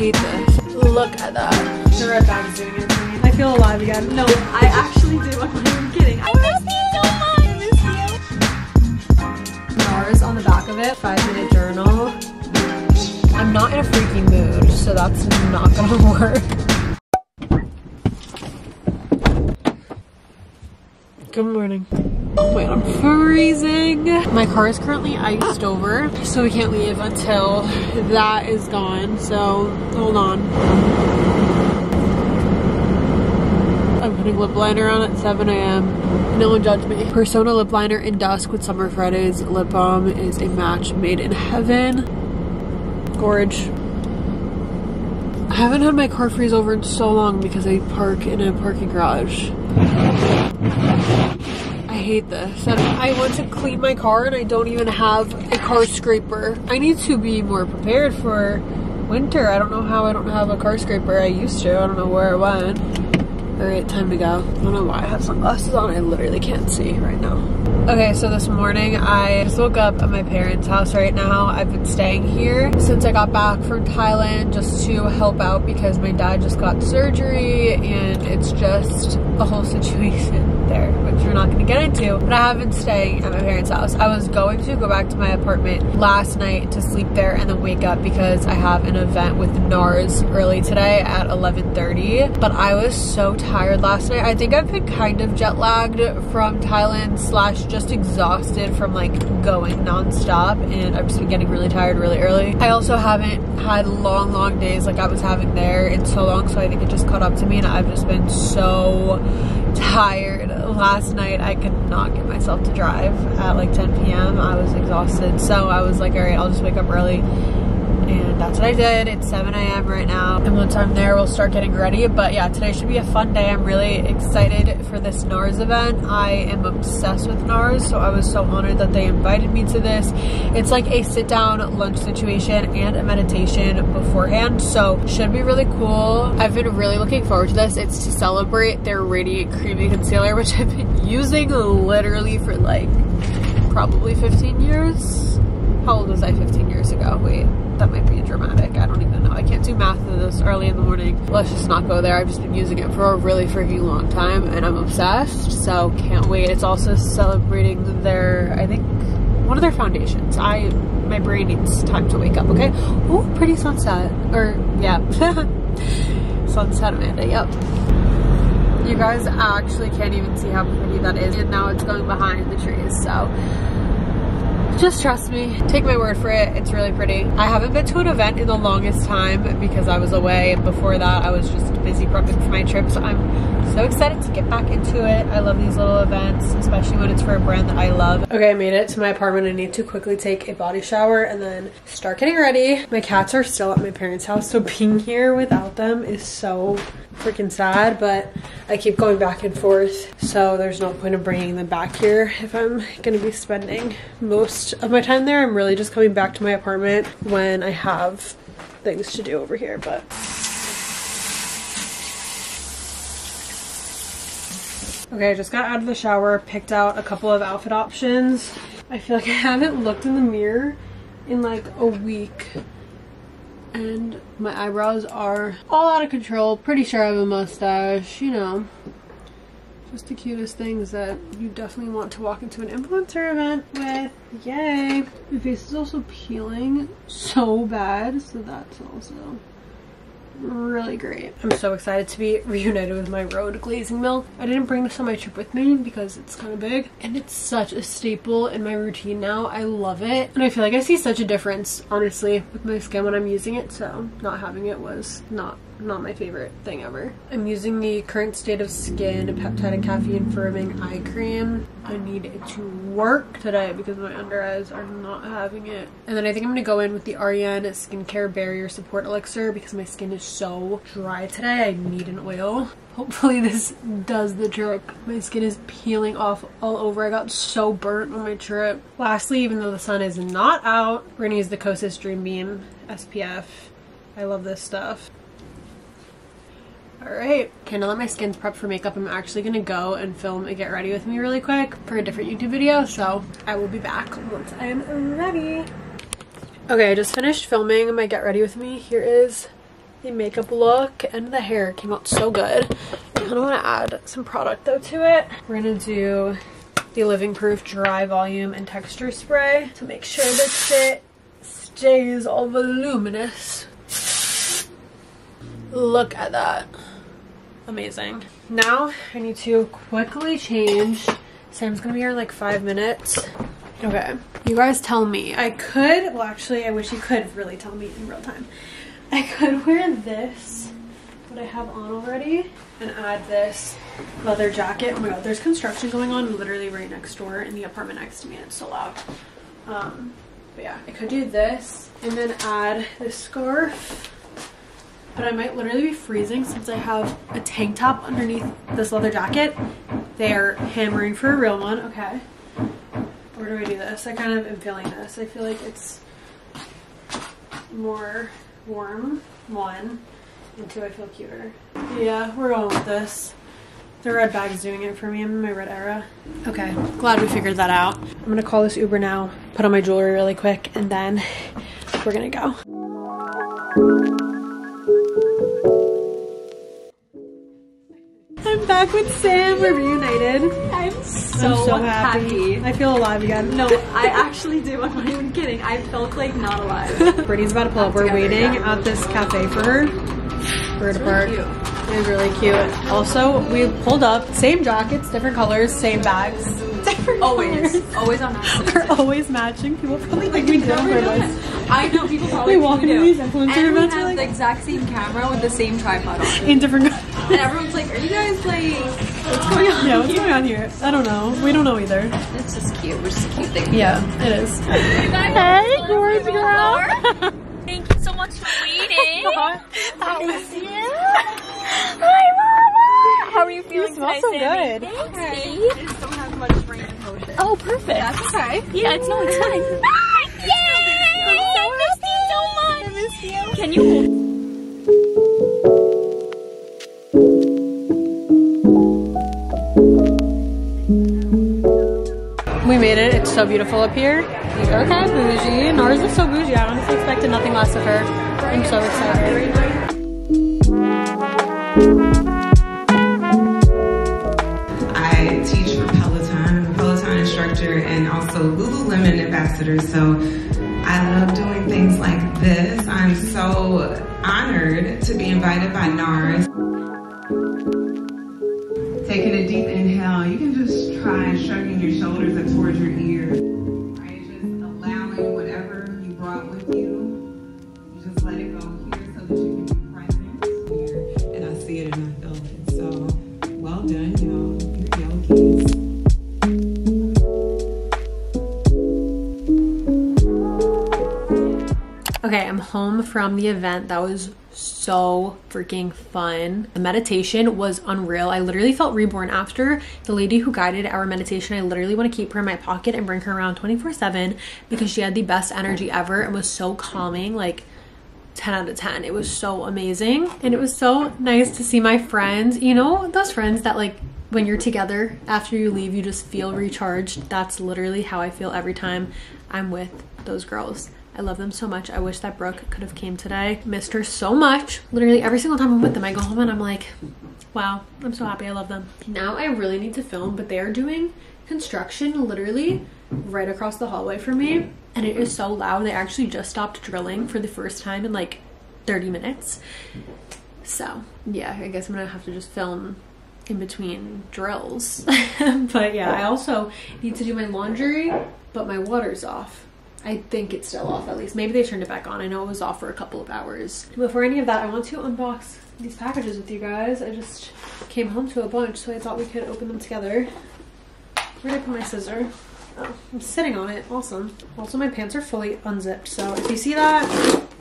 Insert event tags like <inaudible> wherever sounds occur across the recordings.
hate this. Look at that. The red bag's doing it for me. I feel alive again. No, I actually do. I'm not even kidding. I miss you so much. I miss you. Stars on the back of it, five minute journal. I'm not in a freaky mood, so that's not gonna <laughs> work. Good morning. Oh god, I'm freezing. My car is currently iced over, so we can't leave until that is gone. So hold on. I'm putting lip liner on at 7 a.m. No one judge me. Persona lip liner in dusk with Summer Fridays lip balm is a match made in heaven. Gorge. I haven't had my car freeze over in so long because I park in a parking garage. I hate this. And I want to clean my car and I don't even have a car scraper. I need to be more prepared for winter. I don't know how I don't have a car scraper. I used to. I don't know where it went. Alright, time to go. I don't know why I have sunglasses on. I literally can't see right now. Okay, so this morning I just woke up at my parents' house right now. I've been staying here since I got back from Thailand just to help out because my dad just got surgery and it's just a whole <laughs> situation there, which we're not to get into. But I have been staying at my parents' house. I was going to go back to my apartment last night to sleep there and then wake up because I have an event with NARS early today at 11.30. But I was so tired last night. I think I've been kind of jet lagged from Thailand slash just exhausted from like going nonstop and I've just been getting really tired really early. I also haven't had long, long days like I was having there in so long so I think it just caught up to me and I've just been so tired. Last night I could not get myself to drive at like 10 p.m. I was exhausted so I was like alright I'll just wake up early and that's what I did. It's 7 a.m. right now. And once I'm there, we'll start getting ready. But yeah, today should be a fun day. I'm really excited for this NARS event. I am obsessed with NARS, so I was so honored that they invited me to this. It's like a sit down lunch situation and a meditation beforehand, so should be really cool. I've been really looking forward to this. It's to celebrate their Radiant Creamy Concealer, <laughs> which I've been using literally for like probably 15 years. How old was I 15 years ago? Wait that might be dramatic. I don't even know. I can't do math in this early in the morning. Let's just not go there. I've just been using it for a really freaking long time and I'm obsessed. So can't wait. It's also celebrating their, I think, one of their foundations. I, my brain needs time to wake up, okay? Oh, pretty sunset. Or, yeah. <laughs> sunset, Amanda, yep. You guys actually can't even see how pretty that is. And now it's going behind the trees, so just trust me. Take my word for it. It's really pretty. I haven't been to an event in the longest time because I was away. Before that, I was just busy prepping for my trip. So I'm so excited to get back into it. I love these little events, especially when it's for a brand that I love. Okay, I made it to my apartment. I need to quickly take a body shower and then start getting ready. My cats are still at my parents' house. So being here without them is so freaking sad, but I keep going back and forth. So there's no point in bringing them back here if I'm gonna be spending most of my time there. I'm really just coming back to my apartment when I have things to do over here, but. Okay, I just got out of the shower, picked out a couple of outfit options. I feel like <laughs> I haven't looked in the mirror in like a week and my eyebrows are all out of control. Pretty sure I have a mustache, you know. Just the cutest things that you definitely want to walk into an influencer event with. Yay! My face is also peeling so bad, so that's also really great. I'm so excited to be reunited with my Rhode glazing milk. I didn't bring this on my trip with me because it's kind of big and it's such a staple in my routine now. I love it and I feel like I see such a difference honestly with my skin when I'm using it so not having it was not not my favorite thing ever. I'm using the Current State of Skin Peptide and Caffeine Firming Eye Cream. I need it to work today because my under eyes are not having it. And then I think I'm to go in with the REN Skincare Barrier Support Elixir because my skin is so dry today. I need an oil. Hopefully this does the trick. My skin is peeling off all over. I got so burnt on my trip. Lastly, even though the sun is not out, we're to use the Kosas Dream Beam SPF. I love this stuff. Alright, okay now let my skin's prepped for makeup, I'm actually gonna go and film a get ready with me really quick for a different YouTube video, so I will be back once I'm ready. Okay, I just finished filming my get ready with me. Here is the makeup look and the hair came out so good. I kind of want to add some product though to it. We're going to do the Living Proof Dry Volume and Texture Spray to make sure that it stays all voluminous. Look at that. Amazing. Now I need to quickly change. Sam's gonna be here in like five minutes. Okay, you guys tell me. I could, well actually I wish you could really tell me in real time. I could wear this, what I have on already, and add this leather jacket. Oh my god, there's construction going on literally right next door in the apartment next to me and it's so loud. Um, but yeah, I could do this and then add this scarf. But I might literally be freezing since I have a tank top underneath this leather jacket. They're hammering for a real one. Okay. Where do I do this? I kind of am feeling this. I feel like it's more warm, one, and two, I feel cuter. Yeah, we're going with this. The red bag is doing it for me. I'm in my red era. Okay, glad we figured that out. I'm gonna call this Uber now, put on my jewelry really quick, and then we're gonna go. Back with Sam. We're reunited. I'm so, I'm so happy. happy. I feel alive again. No, I actually do. I'm not even kidding. I felt like not alive. <laughs> Brittany's about to pull up. We're waiting yeah. at this cafe for her. We're at a park. cute. It was really cute. Also, we pulled up. Same jackets, different colors, same bags. <laughs> Different Always, colors. always on <laughs> that. We're always matching. People probably think we did on purpose. I know people probably We walk we into these influencer and events, we we're have like- the exact same camera with the same tripod on. In different And everyone's like, "Are you guys like, what's going on?" Yeah, what's going on here? I don't know. We don't know either. It's just cute. We're just a cute thing. Yeah, it is. Hey, gorgeous girl. Thank you so much for waiting. <laughs> How Miss you. Hi, Mama. How are you feeling smell today, so good. Thanks, I just don't have much brain in motion. Oh, perfect. That's okay. Yeah, it's no, it's fine. Yay! I missed you so much. I missed you. Can you made it. It's so beautiful up here. Okay, bougie. Nars is so bougie. I honestly expected nothing less of her. I'm so excited. I teach for Peloton. I'm a Peloton instructor and also Lululemon ambassador. So I love doing things like this. I'm so honored to be invited by NARS. Taking a deep inhale, you can just try shrugging your shoulders up towards your ears. Home from the event. That was so freaking fun. The meditation was unreal. I literally felt reborn after. The lady who guided our meditation, I literally want to keep her in my pocket and bring her around 24 7 because she had the best energy ever and was so calming. Like, 10 out of 10. It was so amazing. And it was so nice to see my friends. You know, those friends that, like, when you're together after you leave, you just feel recharged. That's literally how I feel every time I'm with those girls. I love them so much. I wish that Brooke could have came today. Missed her so much. Literally every single time I'm with them, I go home and I'm like, wow, I'm so happy I love them. Now I really need to film, but they are doing construction literally right across the hallway from me. And it is so loud. They actually just stopped drilling for the first time in like 30 minutes. So, yeah, I guess I'm gonna have to just film in between drills. <laughs> but yeah, I also need to do my laundry, but my water's off. I think it's still off at least. Maybe they turned it back on. I know it was off for a couple of hours. Before any of that, I want to unbox these packages with you guys. I just came home to a bunch, so I thought we could open them together. Where did I put my scissor? Oh, I'm sitting on it. Awesome. Also, my pants are fully unzipped, so if you see that,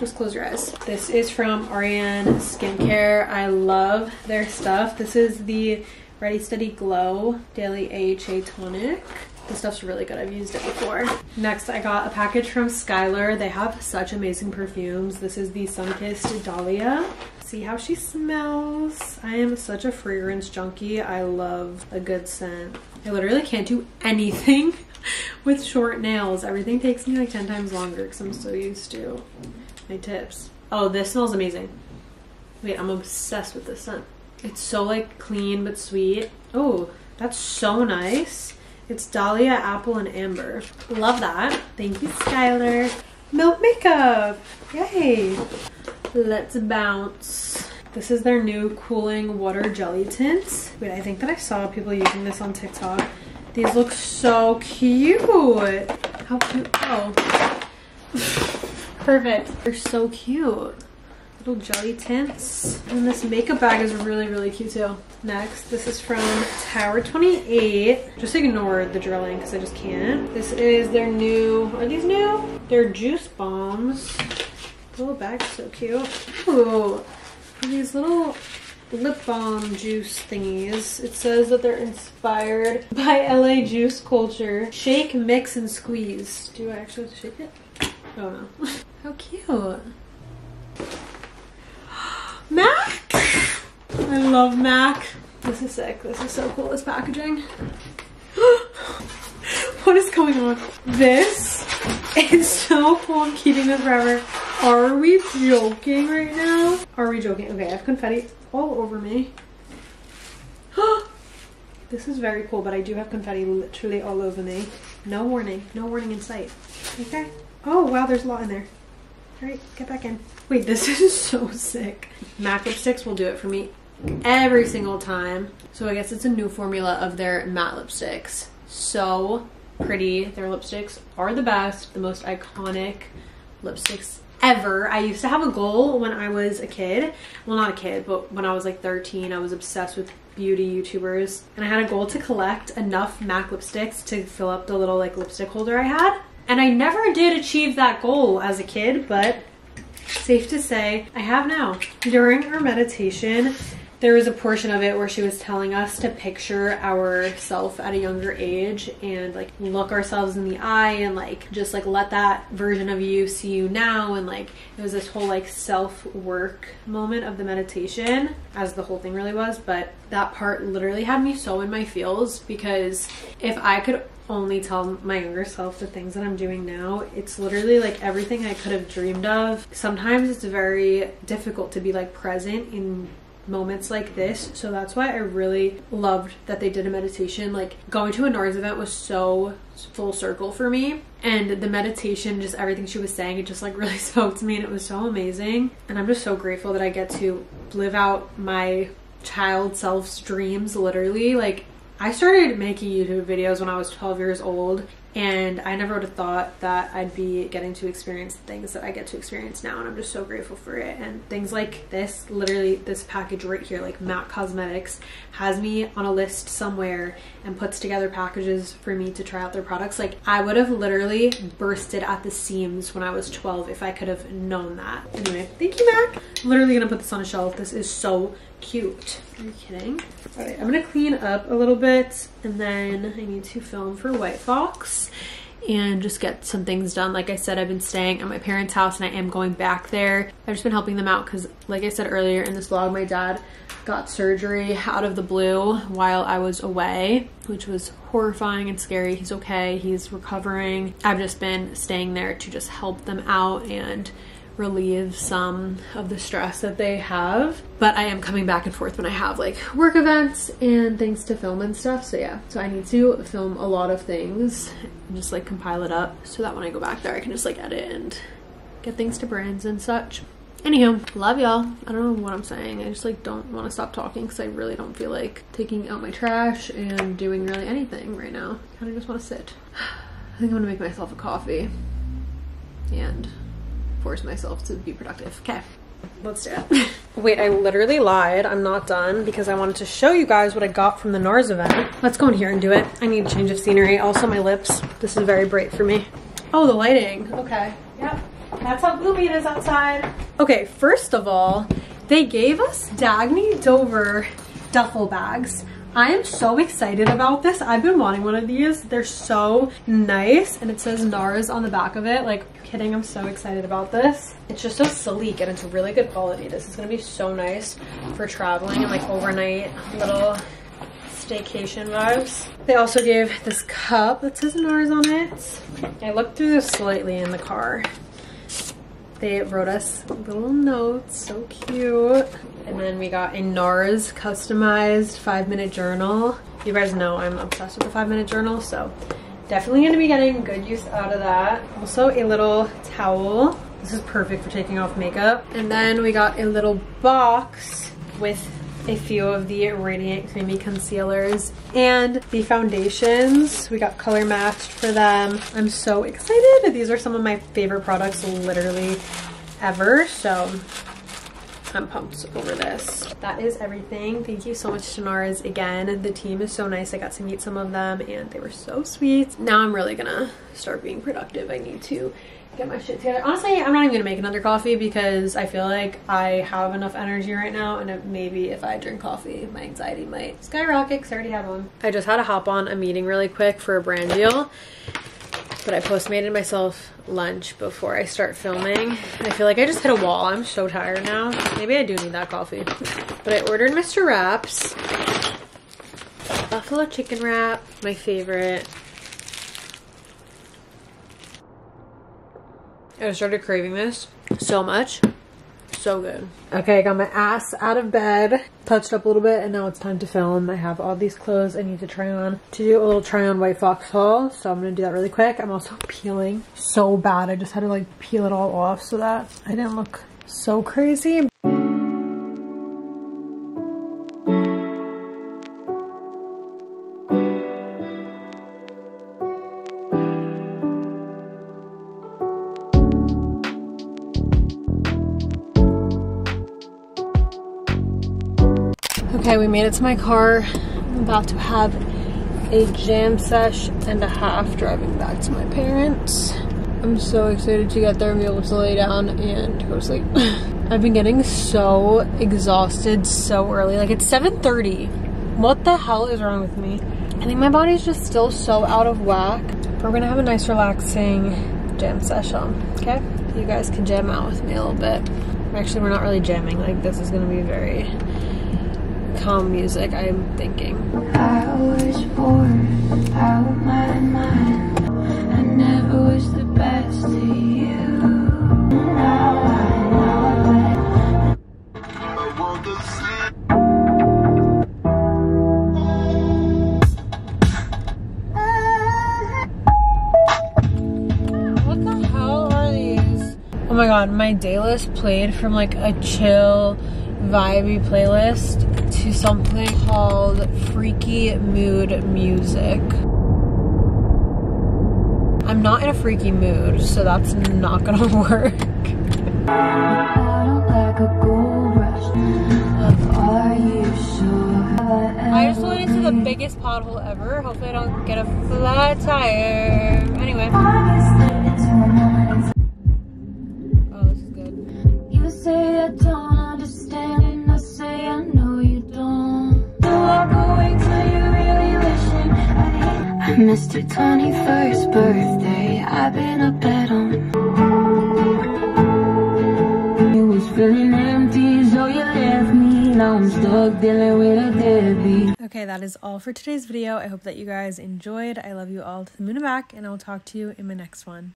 just close your eyes. This is from REN Skincare. I love their stuff. This is the Ready Steady Glow Daily AHA Tonic. This stuff's really good. I've used it before. Next, I got a package from Skylar. They have such amazing perfumes. This is the Sunkissed Dahlia. See how she smells. I am such a fragrance junkie. I love a good scent. I literally can't do anything <laughs> with short nails. Everything takes me like 10 times longer because I'm so used to my tips. Oh, this smells amazing. Wait, I'm obsessed with this scent. It's so like clean but sweet. Oh, that's so nice. It's Dahlia, Apple, and Amber. Love that. Thank you, Skylar. Milk makeup. Yay. Let's bounce. This is their new cooling water jelly tint. Wait, I think that I saw people using this on TikTok. These look so cute. How cute. Oh. <laughs> Perfect. They're so cute. Little jelly tints. And this makeup bag is really, really cute too. Next, this is from Tower 28. Just ignore the drilling because I just can't. This is their new, are these new? They're juice bombs. The little bag's so cute. Ooh, these little lip balm juice thingies. It says that they're inspired <laughs> by LA juice culture. Shake, mix, and squeeze. Do I actually have to shake it? Oh no. <laughs> How cute. Mac! I love Mac. This is sick. This is so cool, this packaging. <gasps> what is going on? This is so cool. I'm keeping this forever. Are we joking right now? Are we joking? Okay, I have confetti all over me. <gasps> this is very cool, but I do have confetti literally all over me. No warning. No warning in sight. Okay. Oh, wow, there's a lot in there. All right, get back in. Wait, this <laughs> is so sick. MAC lipsticks will do it for me every single time. So I guess it's a new formula of their matte lipsticks. So pretty. Their lipsticks are the best, the most iconic lipsticks ever. I used to have a goal when I was a kid. Well, not a kid, but when I was like 13, I was obsessed with beauty YouTubers. And I had a goal to collect enough MAC lipsticks to fill up the little like lipstick holder I had. And I never did achieve that goal as a kid, but safe to say I have now. During our meditation, there was a portion of it where she was telling us to picture ourself at a younger age and like look ourselves in the eye and like just like let that version of you see you now and like it was this whole like self work moment of the meditation as the whole thing really was but that part literally had me so in my feels because if I could only tell my younger self the things that I'm doing now. It's literally like everything I could have dreamed of. Sometimes it's very difficult to be like present in moments like this. So that's why I really loved that they did a meditation. Like going to a NARS event was so full circle for me. And the meditation, just everything she was saying, it just like <laughs> really spoke to me and it was so amazing. And I'm just so grateful that I get to live out my child self's dreams literally. Like I started making YouTube videos when I was 12 years old and I never would have thought that I'd be getting to experience the things that I get to experience now and I'm just so grateful for it. And things like this literally this package right here like MAC Cosmetics has me on a list somewhere and puts together packages for me to try out their products. Like I would have literally bursted at the seams when I was 12 if I could have known that. Anyway thank you MAC literally gonna put this on a shelf. This is so cute. Are you kidding? All right, I'm gonna clean up a little bit and then I need to film for White Fox and just get some things done. Like I said, I've been staying at my parents' house and I am going back there. I've just been helping them out because like I said earlier in this vlog, my dad got surgery out of the blue while I was away, which was horrifying and scary. He's okay, he's recovering. I've just been staying there to just help them out and relieve some of the stress that they have. But I am coming back and forth when I have like work events and things to film and stuff. So yeah, so I need to film a lot of things and just like compile it up so that when I go back there, I can just like edit and get things to brands and such. Anywho, love y'all. I don't know what I'm saying. I just like don't want to stop talking because I really don't feel like taking out my trash and doing really anything right now. Kind of just want to sit. <sighs> I think I'm gonna make myself a coffee and force myself to be productive. Okay, let's do it. <laughs> Wait, I literally lied. I'm not done because I wanted to show you guys what I got from the NARS event. Let's go in here and do it. I need a change of scenery. Also my lips. This is very bright for me. Oh, the lighting. Okay. Yep. That's how gloomy it is outside. Okay, first of all, they gave us Dagne Dover duffel bags. I am so excited about this. I've been wanting one of these. They're so nice. And it says NARS on the back of it. Like, kidding, I'm so excited about this. It's just so sleek and it's really good quality. This is gonna be so nice for traveling and like overnight little staycation vibes. They also gave this cup that says NARS on it. I looked through this slightly in the car. They wrote us little notes, so cute. And then we got a NARS customized five minute journal. You guys know I'm obsessed with the five minute journal, so definitely gonna be getting good use out of that. Also a little towel. This is perfect for taking off makeup. And then we got a little box with a few of the Radiant Creamy Concealers and the foundations. We got color matched for them. I'm so excited. These are some of my favorite products literally ever. So I'm pumped over this. That is everything. Thank you so much to NARS again. The team is so nice. I got to meet some of them and they were so sweet. Now I'm really gonna start being productive. I need to get my shit together. Honestly, I'm not even gonna make another coffee because I feel like I have enough energy right now and maybe if I drink coffee, my anxiety might skyrocket because I already had one. I just had to hop on a meeting really quick for a brand deal but I postmated myself lunch before I start filming. I feel like I just hit a wall. I'm so tired now. Maybe I do need that coffee. But I ordered Mr. Wraps. Buffalo chicken wrap, my favorite. I started craving this so much. So good. Okay, I got my ass out of bed, touched up a little bit, and now it's time to film. I have all these clothes I need to try on to do a little try on White Fox haul. So I'm gonna do that really quick. I'm also peeling so bad. I just had to like peel it all off so that I didn't look so crazy. Okay, we made it to my car. I'm about to have a jam sesh and a half driving back to my parents. I'm so excited to get there and be able to lay down and go to sleep. <laughs> I've been getting so exhausted so early. Like it's 7.30. What the hell is wrong with me? I think my body's just still so out of whack. We're gonna have a nice relaxing jam session, um, okay? You guys can jam out with me a little bit. Actually, we're not really jamming. Like this is gonna be very calm music, I'm thinking. I was born out of my mind. I never was the best to you. Now I know What the hell are these? Oh my god, my day list played from like a chill, vibey playlist to something called Freaky Mood Music. I'm not in a freaky mood, so that's not gonna <laughs> work. I just went into the biggest pothole ever. Hopefully I don't get a flat tire. Anyway. I, missed your 21st birthday. I've been up at home. It was feeling empty, so oh, you left me. Now I'm stuck dealing with a deadbeat. Okay, that is all for today's video. I hope that you guys enjoyed. I love you all to the moon and back, and I will talk to you in my next one.